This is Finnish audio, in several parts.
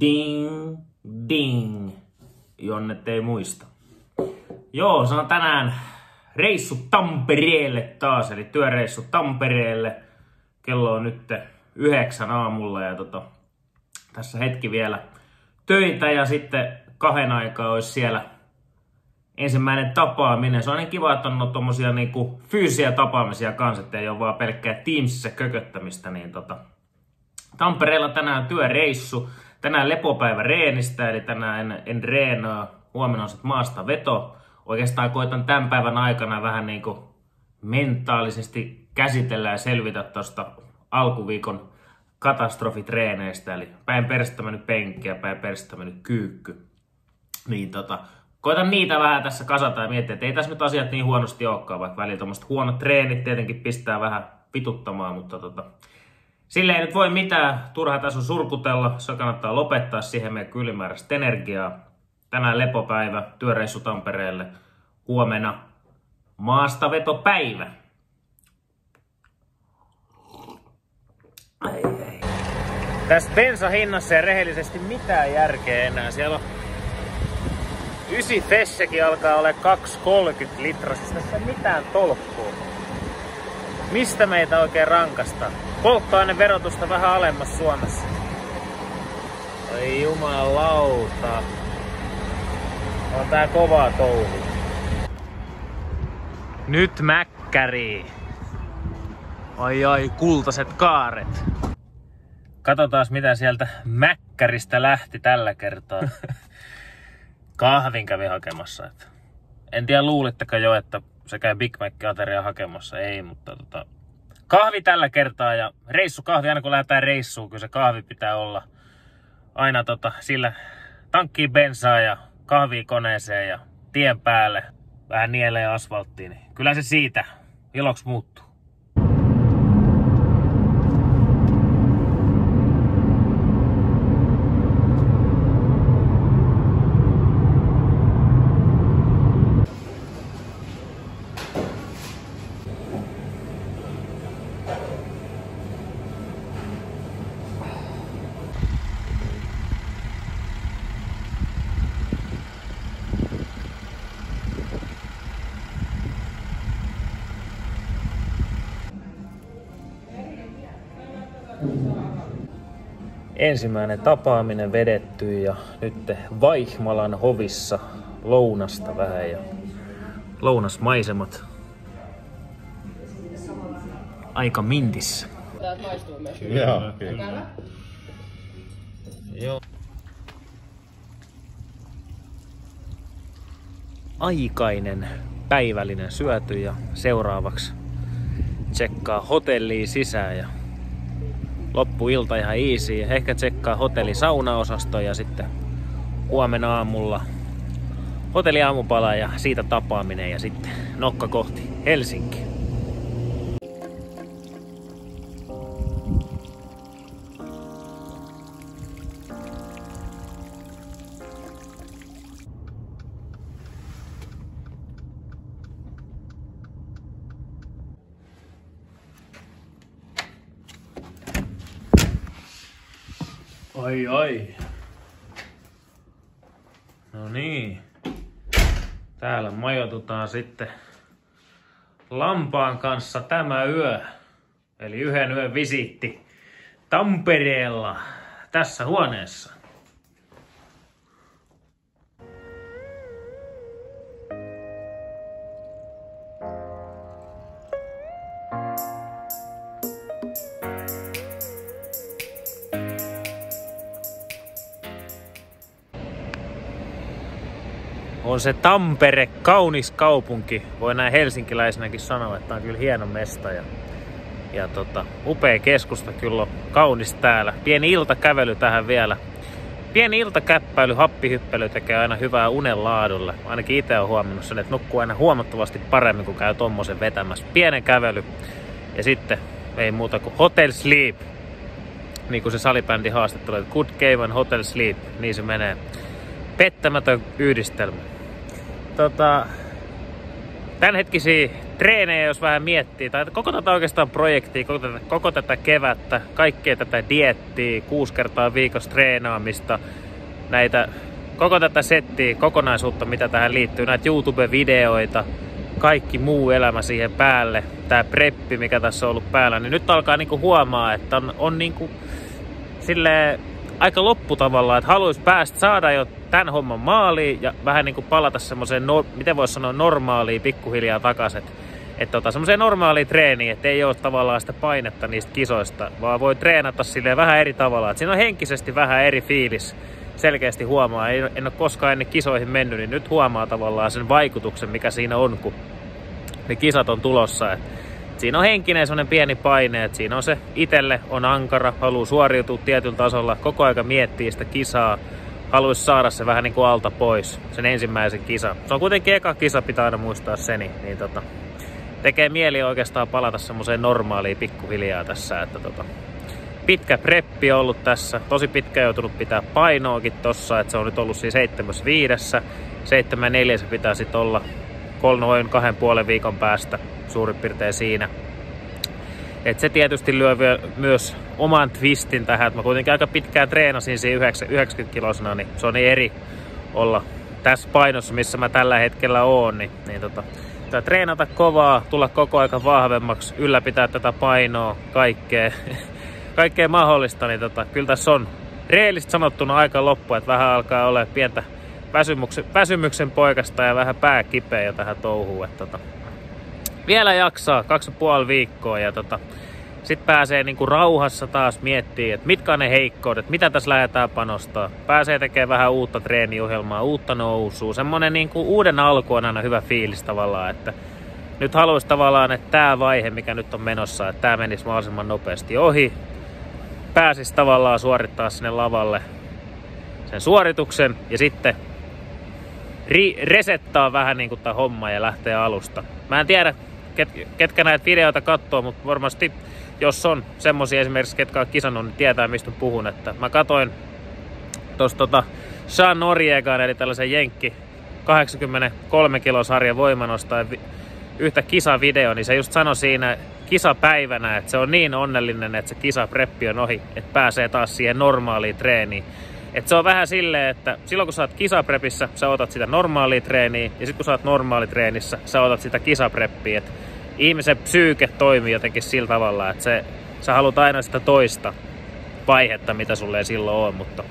Ding, ding. Jonne ei muista. Joo, se on tänään reissu Tampereelle taas, eli työreissu Tampereelle. Kello on nyt yhdeksän aamulla ja tota, tässä hetki vielä töitä ja sitten kahden aikaa olisi siellä ensimmäinen tapaaminen. Se on niin kiva, että on tuommoisia niinku fyysisiä tapaamisia kanssa, ettei ole vaan pelkkää Teamsissa kököttämistä. Niin tota, Tampereella tänään työreissu, tänään lepopäivä reenistä, eli tänään en, en reenaa, huomenna on maasta veto. Oikeastaan koitan tämän päivän aikana vähän niin kuin mentaalisesti käsitellä ja selvitä tuosta alkuviikon katastrofitreeneistä, eli päin perstämänyt penkkiä, päin perstämänyt kyykky. Niin tota, koitan niitä vähän tässä kasata ja miettiä, että ei tässä nyt asiat niin huonosti olekaan, vaikka välillä tuommoiset huonot treenit tietenkin pistää vähän pituttamaan, mutta tota, sille ei nyt voi mitään, turha tässä on surkutella, se kannattaa lopettaa siihen meidän ylimääräistä energiaa. Tänään lepopäivä, työreissu Tampereelle, huomenna maastavetopäivä. Ai, ai. Tässä bensahinnassa ei rehellisesti mitään järkeä enää. Siellä on 9 Fessekin alkaa olla 2,30 litraa. Siis tässä ei mitään tolkkua. Mistä meitä oikein rankasta? Polttoaineverotusta vähän alemmas Suomessa. Ai jumalauta. On tää kovaa touhu. Nyt mäkkäri. Ai ai, kultaset kaaret. Katsotaan mitä sieltä mäkkäristä lähti tällä kertaa. Kahvin kävi hakemassa. Että. En tiedä luulitteko jo, että se käy Big Mac-ateria hakemassa. Ei, mutta tota, kahvi tällä kertaa ja reissu kahvi, aina kun lähdetään reissuun, kyllä se kahvi pitää olla aina tota, sillä tankkii bensaa ja kahvi koneeseen ja tien päälle vähän nielee asfalttiin. Niin kyllä se siitä iloksi muuttuu. Ensimmäinen tapaaminen vedetty ja nyt Vaihmalan hovissa lounasta vähän ja lounasmaisemat aika mintissä. Tää maistuu myös. Joo, kyllä. Joo. Aikainen päivällinen syöty ja seuraavaksi tsekkaa hotelliin sisään ja loppuilta ihan easy. Ehkä tsekkaa hotelli saunaosasto ja sitten huomenna aamulla hotelli aamupala ja siitä tapaaminen ja sitten nokka kohti Helsinki. Ai ai. No niin. Täällä majoitutaan sitten lampaan kanssa tämä yö. Eli yhden yön visiitti Tampereella tässä huoneessa. On se Tampere, kaunis kaupunki. Voi näin helsinkiläisenäkin sanoa, että on kyllä hieno mesta ja, ja tota, upea keskusta kyllä on kaunis täällä. Pieni iltakävely tähän vielä. Pieni iltakäppäily, happihyppely tekee aina hyvää unen laadulle. Ainakin itse olen huomannut sen, että nukkuu aina huomattavasti paremmin, kun käy tommosen vetämässä. Pienen kävely ja sitten ei muuta kuin Hotel Sleep. Niin kuin se salibändi haastattelu, että Good Game and Hotel Sleep, niin se menee. Pettämätön yhdistelmä tota, tämänhetkisiä treenejä, jos vähän miettii, tai koko tätä oikeastaan projektia, koko tätä, koko tätä kevättä, kaikkea tätä diettiä, kuusi kertaa viikossa treenaamista, näitä, koko tätä settiä, kokonaisuutta, mitä tähän liittyy, näitä YouTube-videoita, kaikki muu elämä siihen päälle, tämä preppi, mikä tässä on ollut päällä, niin nyt alkaa niinku huomaa, että on, on niinku sille aika loppu tavallaan, että haluaisi päästä saada jo tämän homman maaliin ja vähän niin kuin palata semmoiseen, no, miten voisi sanoa, normaaliin pikkuhiljaa takaisin. Että tota, semmoiseen normaaliin treeniin, että ei ole tavallaan sitä painetta niistä kisoista, vaan voi treenata silleen vähän eri tavalla. Että siinä on henkisesti vähän eri fiilis selkeästi huomaa. En, en ole koskaan ennen kisoihin mennyt, niin nyt huomaa tavallaan sen vaikutuksen, mikä siinä on, kun ne kisat on tulossa. Et siinä on henkinen semmoinen pieni paine, että siinä on se itelle on ankara, haluaa suoriutua tietyllä tasolla, koko aika miettii sitä kisaa, haluaisi saada se vähän niin kuin alta pois, sen ensimmäisen kisa. Se on kuitenkin eka kisa, pitää aina muistaa se, niin, niin tota, tekee mieli oikeastaan palata semmoiseen normaaliin pikkuhiljaa tässä, että tota, pitkä preppi ollut tässä, tosi pitkä joutunut pitää painoakin tossa, että se on nyt ollut siis 7.5, 7.4 se pitää sitten olla noin kahden puolen viikon päästä suurin piirtein siinä. Et se tietysti lyö myös oman twistin tähän, että mä kuitenkin aika pitkään treenasin siinä 90 kilosena, niin se on niin eri olla tässä painossa, missä mä tällä hetkellä oon, niin, niin tota, pitää treenata kovaa, tulla koko aika vahvemmaksi, ylläpitää tätä painoa, kaikkea, kaikkea mahdollista, niin tota, kyllä tässä on reellisesti sanottuna aika loppu, että vähän alkaa olla pientä väsymyksen, väsymyksen poikasta ja vähän pää kipeä jo tähän touhuun. Että, tota, vielä jaksaa kaksi puoli viikkoa ja tota, sitten pääsee niinku rauhassa taas miettimään, että mitkä on ne heikkoudet, mitä tässä lähdetään panostaa. Pääsee tekemään vähän uutta treeniohjelmaa, uutta nousua. Semmonen niinku uuden alku on aina hyvä fiilis tavallaan, että nyt haluaisi tavallaan, että tämä vaihe, mikä nyt on menossa, että tämä menisi mahdollisimman nopeasti ohi. Pääsisi tavallaan suorittaa sinne lavalle sen suorituksen ja sitten resettaa vähän kuin tämä homma ja lähtee alusta. Mä en tiedä, ket, ketkä näitä videoita katsoo, mutta varmasti jos on semmosia esimerkiksi, ketkä on kisannut, niin tietää mistä puhun. Että mä katoin tuosta tota Sean Noriegan, eli tällaisen Jenkki 83 kilosarjan voimanosta yhtä kisavideo, niin se just sanoi siinä kisapäivänä, että se on niin onnellinen, että se kisapreppi on ohi, että pääsee taas siihen normaaliin treeniin. Et se on vähän silleen, että silloin kun sä oot kisaprepissä, sä otat sitä normaalia treeniä, ja sitten kun sä oot normaalitreenissä, sä otat sitä kisapreppiä. Et ihmisen psyyke toimii jotenkin sillä tavalla, että se, sä haluat aina sitä toista vaihetta, mitä sulle ei silloin ole, mutta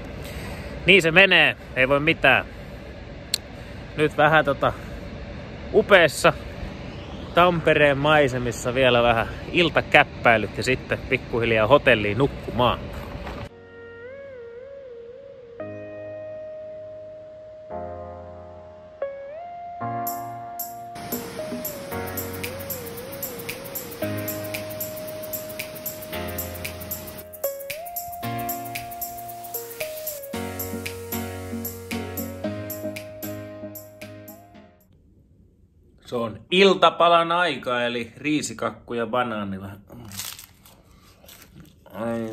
niin se menee, ei voi mitään. Nyt vähän tota upeessa Tampereen maisemissa vielä vähän iltakäppäilyt ja sitten pikkuhiljaa hotelliin nukkumaan. Se on iltapalan aika, eli riisikakku ja banaani vähän. Ai,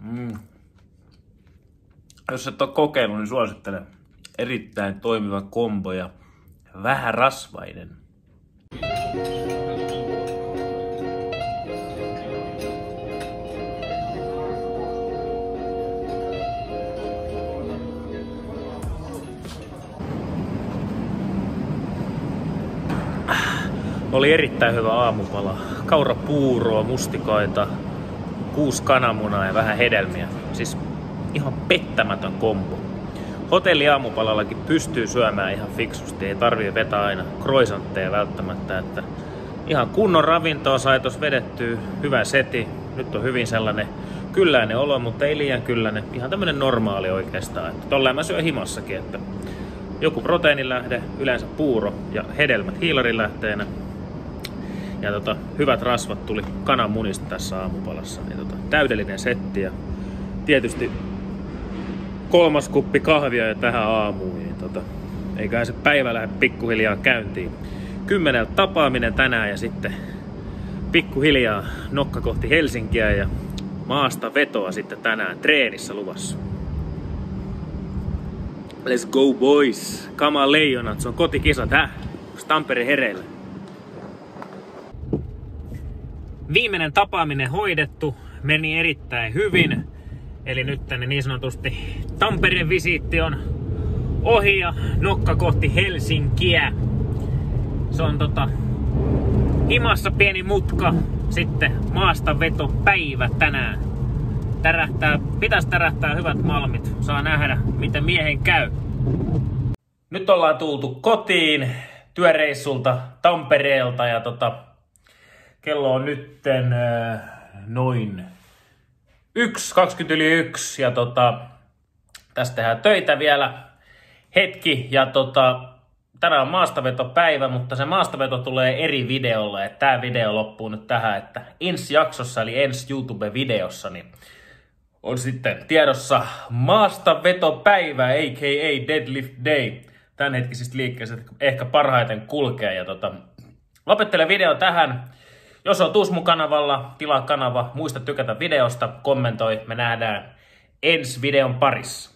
Mm. Jos et ole kokeillut, niin suosittelen. Erittäin toimiva kombo ja vähän rasvainen. Oli erittäin hyvä aamupala. Kaurapuuroa, mustikaita, kuusi kananmunaa ja vähän hedelmiä. Siis ihan pettämätön kombo. Hotelli aamupalallakin pystyy syömään ihan fiksusti, ei tarvii vetää aina kroisantteja välttämättä, että ihan kunnon ravintoa sai tuossa vedettyä, hyvä seti, nyt on hyvin sellainen kylläinen olo, mutta ei liian kylläinen, ihan tämmönen normaali oikeastaan, että tolleen mä syön himassakin, että joku proteiinilähde, yleensä puuro ja hedelmät hiilarilähteenä, ja tota, hyvät rasvat tuli kananmunista tässä aamupalassa. Niin tota, täydellinen setti ja tietysti kolmas kuppi kahvia jo tähän aamuun. Niin tota, eikä se päivä lähde pikkuhiljaa käyntiin. Kymmeneltä tapaaminen tänään ja sitten pikkuhiljaa nokka kohti Helsinkiä ja maasta vetoa sitten tänään treenissä luvassa. Let's go boys! Kama leijonat, se on kotikisa tää. Tampere hereillä. Viimeinen tapaaminen hoidettu, meni erittäin hyvin. Eli nyt tänne niin sanotusti Tampereen visiitti on ohi ja nokka kohti Helsinkiä. Se on tota himassa pieni mutka, sitten maastaveto päivä tänään. Tärähtää, pitäisi tärähtää hyvät malmit. Saa nähdä, miten miehen käy. Nyt ollaan tultu kotiin työreissulta Tampereelta ja tota, kello on nytten äh, noin 1, 20 yli 1 ja tota, tästä tehdään töitä vielä hetki ja tota, tänään on maastavetopäivä, mutta se maastaveto tulee eri videolla ja tämä video loppuu nyt tähän, että ensi jaksossa eli ensi YouTube-videossa niin on sitten tiedossa maastavetopäivä, a.k.a. Deadlift Day. Tämänhetkisistä liikkeistä ehkä parhaiten kulkee. Ja tota, lopettelen video tähän. Jos on Tusmu kanavalla, tilaa kanava, muista tykätä videosta, kommentoi, me nähdään ensi videon parissa.